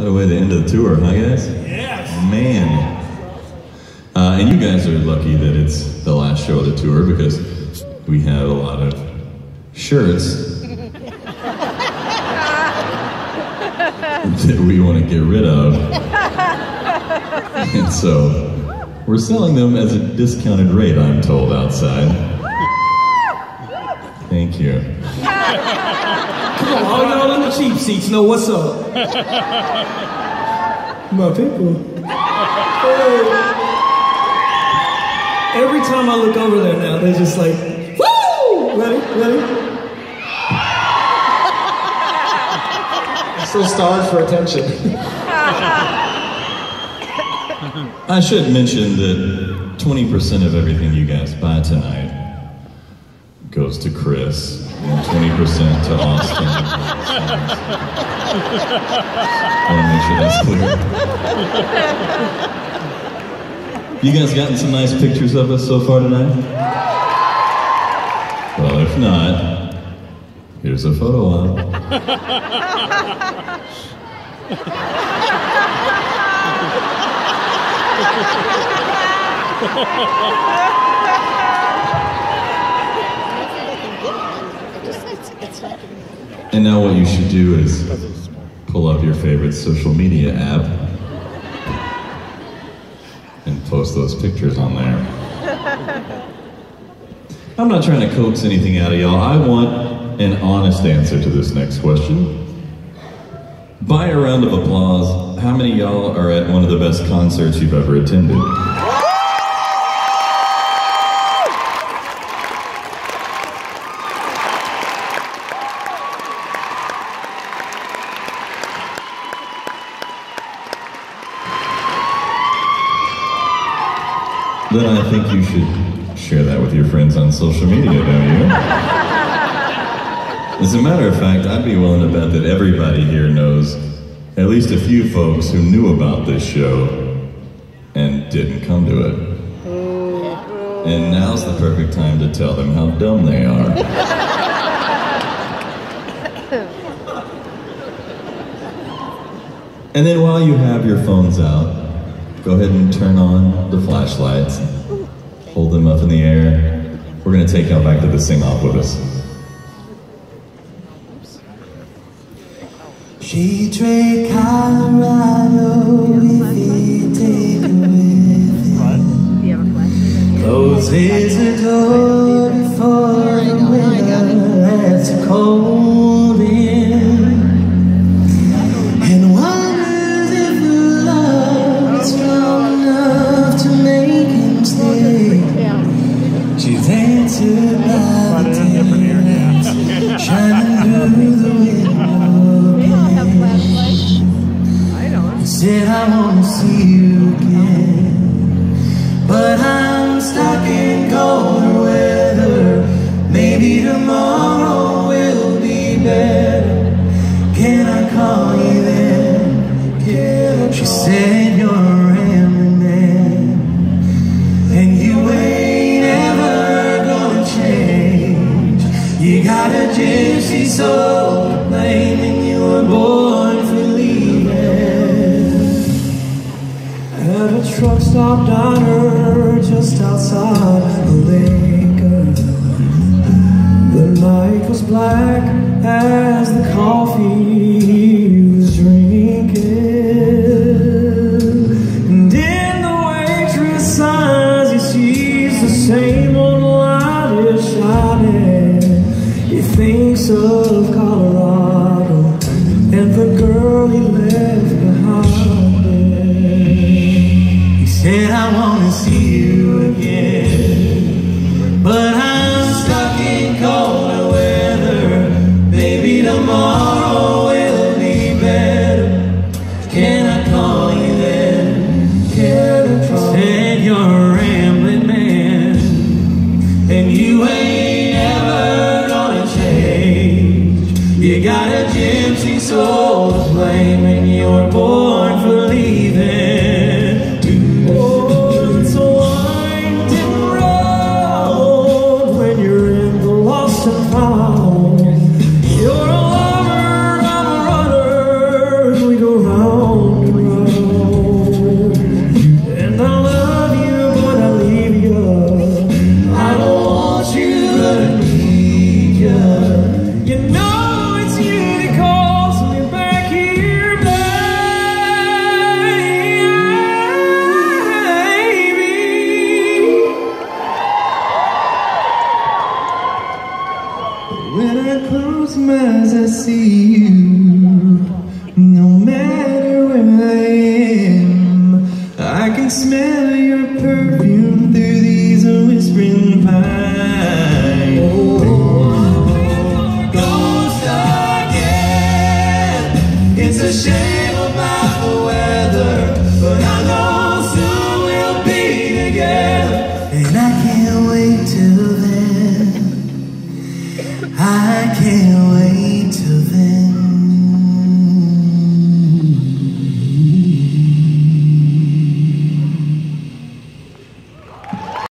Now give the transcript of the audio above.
By the way, the end of the tour, huh, guys? Yes. Man. Uh, and you guys are lucky that it's the last show of the tour because we have a lot of shirts that we want to get rid of. And so we're selling them as a discounted rate, I'm told, outside. Seats know what's up. My people. Hey. Every time I look over there now, they're just like, woo! Ready? Ready? So starved for attention. I should mention that 20% of everything you guys buy tonight goes to Chris and 20% to Austin. I want to make sure that's clear. You guys gotten some nice pictures of us so far tonight? Well, if not, here's a photo op. And now what you should do is pull up your favorite social media app and post those pictures on there. I'm not trying to coax anything out of y'all. I want an honest answer to this next question. By a round of applause, how many y'all are at one of the best concerts you've ever attended? Then I think you should share that with your friends on social media, don't you? As a matter of fact, I'd be willing to bet that everybody here knows at least a few folks who knew about this show and didn't come to it. And now's the perfect time to tell them how dumb they are. And then while you have your phones out, go ahead and turn on the flashlights, hold them up in the air. We're going to take y'all back to the sing off with us. She trade Colorado if he take with. Closes the door before the winter lets a cold in. Said, I want to see you again. But I'm stuck in colder weather. Maybe tomorrow will be better. Can I call you then? Can I she said, You're a rambling man. And you ain't ever gonna change. You got a gypsy soul a on her just outside the lake. The night was black as the coffee as I see you. No matter where I am I can smell your perfume through these whispering pines. Oh, Ghost again. It's a shame about the weather But I know soon we'll be together. And I can't wait till then. I can't wait into the